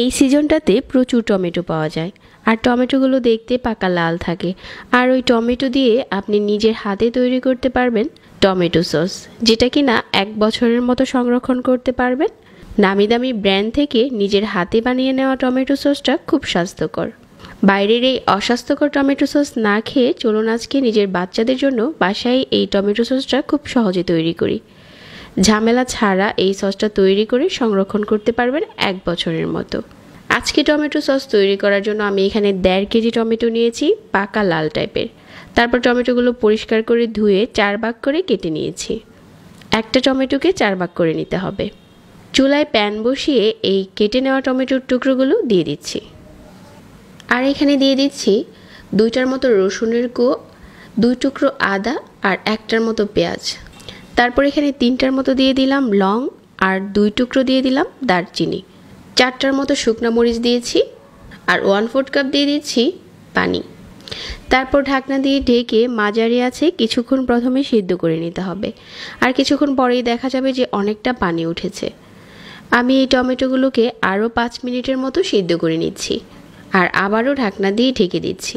এই সিজনটাতে প্রচুর টমেটো পাওয়া যায়। আর টমেটোগুলো দেখতে পাকা লাল থাকে। আর ওই টমেটো দিয়ে আপনি নিজের হাতে তৈরি করতে পারবেন টমেটো সস, যেটা কিনা এক বছরের মতো সংরক্ষণ করতে পারবেন। নামি দামি ব্র্যান্ড থেকে নিজের হাতে বানিয়ে নেওয়া টমেটো সসটা খুব স্বাস্থ্যকর। বাইরের এই অস্বাস্থ্যকর টমেটো সস না খেয়ে চলুন আজকে নিজের বাচ্চাদের জন্য বাসায় এই টমেটো সসটা খুব সহজে তৈরি করি। ঝামেলা ছাড়া এই সসটা তৈরি করে সংরক্ষণ করতে পারবেন এক বছরের মতো। আজকে টমেটো সস তৈরি করার জন্য আমি এখানে দেড় কেজি টমেটো নিয়েছি, পাকা লাল টাইপের। তারপর টমেটোগুলো পরিষ্কার করে ধুয়ে চার ভাগ করে কেটে নিয়েছি। একটা টমেটোকে চার ভাগ করে নিতে হবে। চুলায় প্যান বসিয়ে এই কেটে নেওয়া টমেটোর টুকরোগুলো দিয়ে দিচ্ছি। আর এখানে দিয়ে দিচ্ছি দুইটার মতো রসুনের কো দুই টুকরো আদা আর একটার মতো পেঁয়াজ। তারপর এখানে তিনটার মতো দিয়ে দিলাম লং আর দুই টুকরো দিয়ে দিলাম দারচিনি। চারটার মতো শুকনো মরিচ দিয়েছি আর ওয়ান ফোর্থ কাপ দিয়ে দিচ্ছি পানি। তারপর ঢাকনা দিয়ে ঢেকে মাঝারি আছে কিছুক্ষণ প্রথমে সিদ্ধ করে নিতে হবে। আর কিছুক্ষণ পরেই দেখা যাবে যে অনেকটা পানি উঠেছে। আমি এই টমেটোগুলোকে আরও পাঁচ মিনিটের মতো সিদ্ধ করে নিচ্ছি আর আবারও ঢাকনা দিয়ে ঢেকে দিচ্ছি।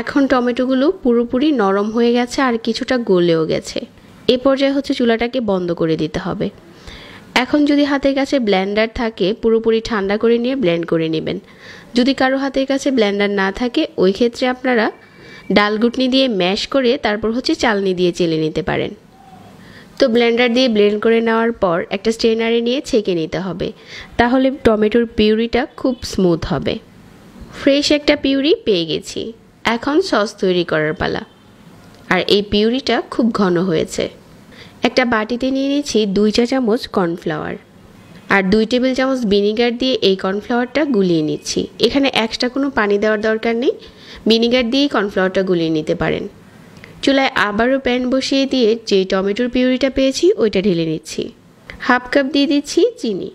এখন টমেটোগুলো পুরোপুরি নরম হয়ে গেছে আর কিছুটা গলেও গেছে। এ পর্যায়ে হচ্ছে চুলাটাকে বন্ধ করে দিতে হবে। এখন যদি হাতের কাছে ব্লেন্ডার থাকে, পুরোপুরি ঠান্ডা করে নিয়ে ব্লেন্ড করে নেবেন। যদি কারও হাতের কাছে ব্লেন্ডার না থাকে, ওই ক্ষেত্রে আপনারা ডালগুটনি দিয়ে ম্যাশ করে তারপর হচ্ছে চালনি দিয়ে চেলে নিতে পারেন। তো ব্লেন্ডার দিয়ে ব্লেন্ড করে নেওয়ার পর একটা স্ট্রেনারে নিয়ে ছেঁকে নিতে হবে। তাহলে টমেটোর পিউরিটা খুব স্মুথ হবে। ফ্রেশ একটা পিউরি পেয়ে গেছি। এখন সস তৈরি করার পালা। আর এই পিউরিটা খুব ঘন হয়েছে। একটা বাটিতে নিয়ে নিয়েছি দুই চা চামচ কর্নফ্লাওয়ার। আর দুই টেবিল চামচ ভিনিগার দিয়ে এই কর্নফ্লাওয়ারটা গুলিয়ে নিচ্ছি। এখানে এক্সট্রা কোনো পানি দেওয়ার দরকার নেই। ভিনিগার দিয়েই কর্নফ্লাওয়ারটা গুলিয়ে নিতে পারেন। চুলায় আবারও প্যান বসিয়ে দিয়ে যে টমেটোর পিউরিটা পেয়েছি, ওইটা ঢেলে নিচ্ছি। হাফ কাপ দিয়ে দিচ্ছি চিনি।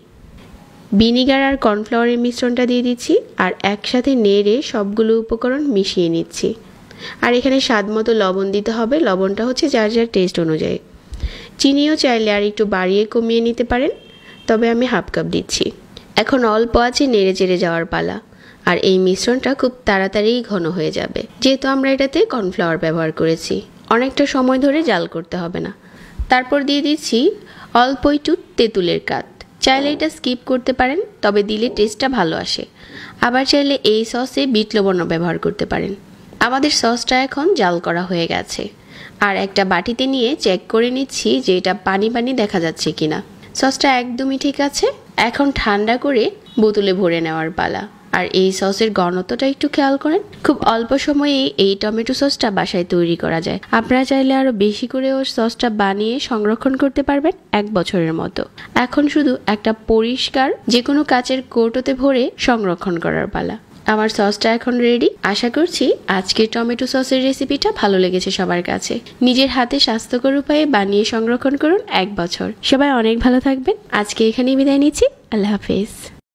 ভিনিগার আর কর্নফ্লাওয়ারের মিশ্রণটা দিয়ে দিচ্ছি আর একসাথে নেড়ে সবগুলো উপকরণ মিশিয়ে নিচ্ছি। আর এখানে স্বাদ মতো লবণ দিতে হবে। লবণটা হচ্ছে যার যার টেস্ট অনুযায়ী। চিনিও চাইলে আর একটু বাড়িয়ে কমিয়ে নিতে পারেন। তবে আমি হাফ কাপ দিচ্ছি। এখন অল্প আছে নেড়ে চেড়ে যাওয়ার পালা। আর এই মিশ্রণটা খুব তাড়াতাড়িই ঘন হয়ে যাবে। যেহেতু আমরা এটাতে কর্নফ্লাওয়ার ব্যবহার করেছি। অনেকটা সময় ধরে জাল করতে হবে না। তারপর দিয়ে দিচ্ছি অল্প একটু তেঁতুলের কাত। চাইলে এটা স্কিপ করতে পারেন, তবে দিলে টেস্টটা ভালো আসে। আবার চাইলে এই সসে বিট লবণও ব্যবহার করতে পারেন। আমাদের সসটা এখন জাল করা হয়ে গেছে। আর একটা বাটিতে নিয়ে চেক করে নিচ্ছি যে এটা পানি পানি দেখা যাচ্ছে কিনা। সসটা একদমই ঠিক আছে। এখন ঠান্ডা করে বোতলে ভরে নেওয়ার পালা। আর এই সসের ঘনত্বটা একটু খেয়াল করেন। খুব অল্প সময়ে এই টমেটো সসটা বাসায় তৈরি করা যায়। আপনারা চাইলে আরও বেশি করে ওর সসটা বানিয়ে সংরক্ষণ করতে পারবেন এক বছরের মতো। এখন শুধু একটা পরিষ্কার যে কোনো কাচের কৌটোতে ভরে সংরক্ষণ করার পালা। আমার সসটা এখন রেডি আশা করছি আজকের টমেটো সসের রেসিপিটা ভালো লেগেছে সবার কাছে। নিজের হাতে স্বাস্থ্যকর উপায়ে বানিয়ে সংরক্ষণ করুন এক বছর। সবাই অনেক ভালো থাকবেন। আজকে এখানেই বিদায় নিচ্ছি। আল্লাহ হাফেজ।